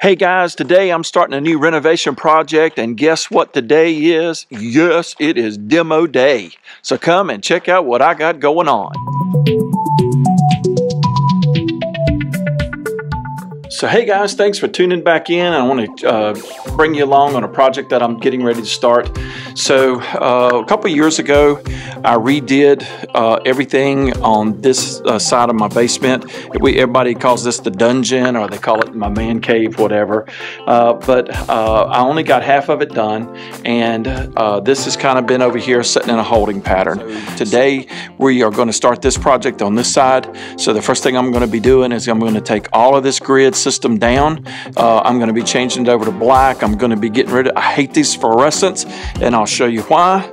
Hey guys, today I'm starting a new renovation project, and guess what today is? Yes, it is demo day. So come and check out what I got going on. So hey guys, thanks for tuning back in. I want to uh, bring you along on a project that I'm getting ready to start. So uh, a couple years ago, I redid uh, everything on this uh, side of my basement. We, everybody calls this the dungeon or they call it my man cave, whatever. Uh, but uh, I only got half of it done and this has kind of been over here sitting in a holding pattern. Today, we are going to start this project on this side. So the first thing I'm going to be doing is I'm going to take all of this grid system down. Uh, I'm going to be changing it over to black. I'm going to be getting rid of, I hate these fluorescents, and I'll show you why.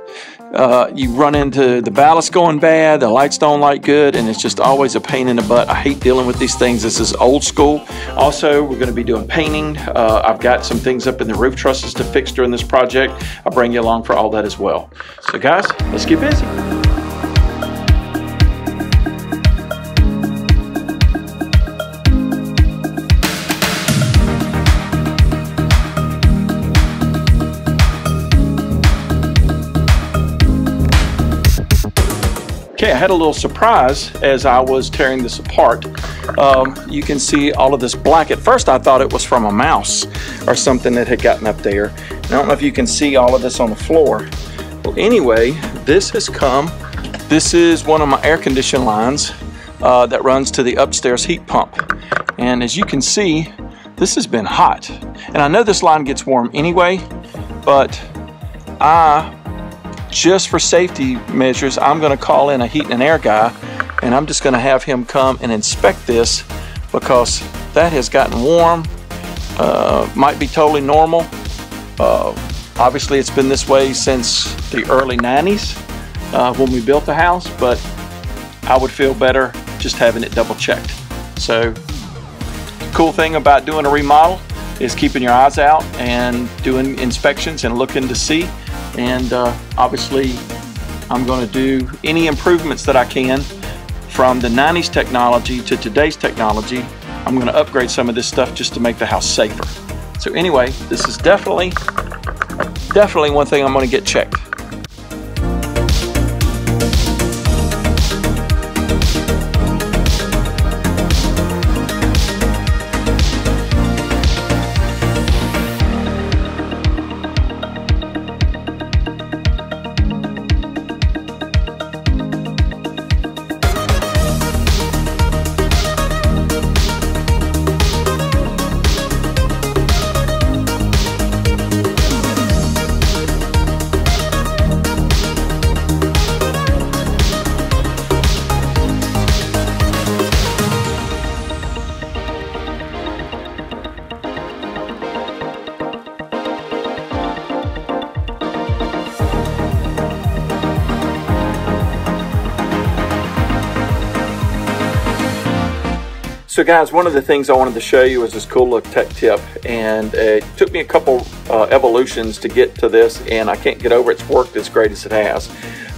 Uh, you run into the ballast going bad, the lights don't light good, and it's just always a pain in the butt. I hate dealing with these things. This is old school. Also, we're going to be doing painting. Uh, I've got some things up in the roof trusses to fix during this project. I'll bring you along for all that as well. So guys, let's get busy. Okay, I had a little surprise as I was tearing this apart. Um, you can see all of this black. At first I thought it was from a mouse or something that had gotten up there. I don't know if you can see all of this on the floor. Well, anyway, this has come. This is one of my air condition lines uh, that runs to the upstairs heat pump. And as you can see, this has been hot. And I know this line gets warm anyway, but I just for safety measures, I'm going to call in a heat and air guy and I'm just going to have him come and inspect this because that has gotten warm. Uh, might be totally normal. Uh, obviously, it's been this way since the early 90s uh, when we built the house, but I would feel better just having it double checked. So, cool thing about doing a remodel is keeping your eyes out and doing inspections and looking to see and uh, obviously I'm going to do any improvements that I can from the 90s technology to today's technology. I'm going to upgrade some of this stuff just to make the house safer. So anyway, this is definitely, definitely one thing I'm going to get checked. So guys, one of the things I wanted to show you is this cool little tech tip and it took me a couple uh, evolutions to get to this and I can't get over it's worked as great as it has.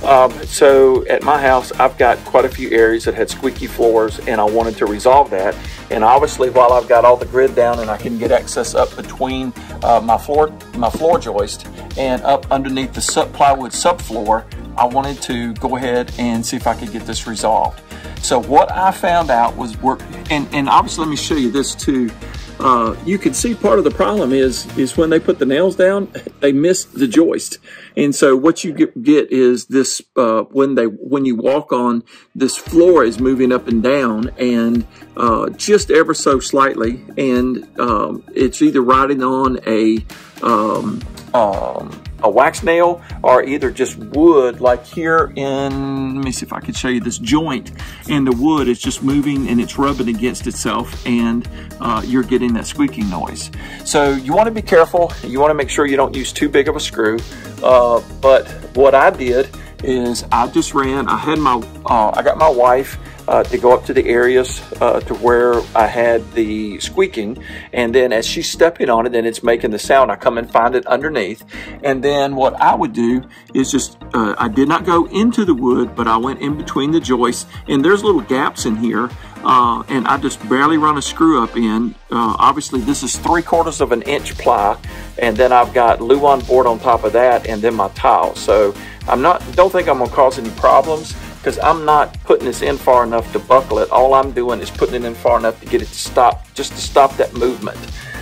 Um, so at my house, I've got quite a few areas that had squeaky floors and I wanted to resolve that. And obviously while I've got all the grid down and I can get access up between uh, my floor my floor joist and up underneath the sub plywood subfloor, I wanted to go ahead and see if I could get this resolved. So what I found out was work, and, and obviously let me show you this too. Uh, you can see part of the problem is is when they put the nails down, they miss the joist, and so what you get, get is this uh, when they when you walk on this floor is moving up and down, and uh, just ever so slightly, and um, it's either riding on a um, um, a wax nail or either just wood like here in let me see if I can show you this joint. And the wood is just moving and it's rubbing against itself and uh, you're getting that squeaking noise. So you want to be careful. You want to make sure you don't use too big of a screw. Uh, but what I did is I just ran I had my uh, I got my wife uh, to go up to the areas uh, to where I had the squeaking. And then as she's stepping on it and it's making the sound, I come and find it underneath. And then what I would do is just, uh, I did not go into the wood, but I went in between the joists. And there's little gaps in here uh, and I just barely run a screw up in. Uh, obviously, this is three quarters of an inch ply, and then I've got Luan board on top of that, and then my tile. So I'm not, don't think I'm gonna cause any problems because I'm not putting this in far enough to buckle it. All I'm doing is putting it in far enough to get it to stop, just to stop that movement.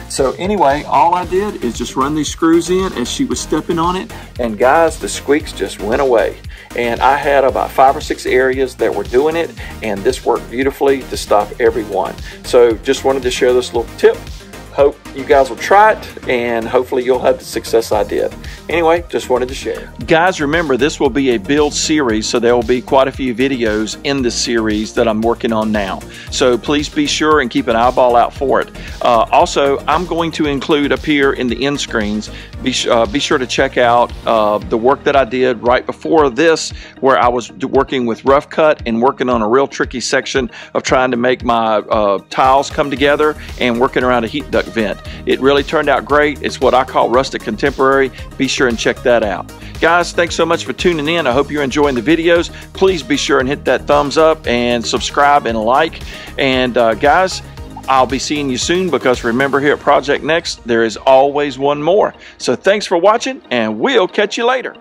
So anyway, all I did is just run these screws in as she was stepping on it. And guys, the squeaks just went away. And I had about five or six areas that were doing it. And this worked beautifully to stop every one. So just wanted to share this little tip hope you guys will try it and hopefully you'll have the success I did. Anyway, just wanted to share. Guys, remember this will be a build series, so there will be quite a few videos in this series that I'm working on now. So please be sure and keep an eyeball out for it. Uh, also, I'm going to include up here in the end screens, be, uh, be sure to check out uh, the work that I did right before this, where I was working with rough cut and working on a real tricky section of trying to make my uh, tiles come together and working around a heat duct vent. It really turned out great. It's what I call rustic contemporary. Be sure and check that out. Guys, thanks so much for tuning in. I hope you're enjoying the videos. Please be sure and hit that thumbs up and subscribe and like. And uh, guys, I'll be seeing you soon because remember here at Project Next, there is always one more. So thanks for watching and we'll catch you later.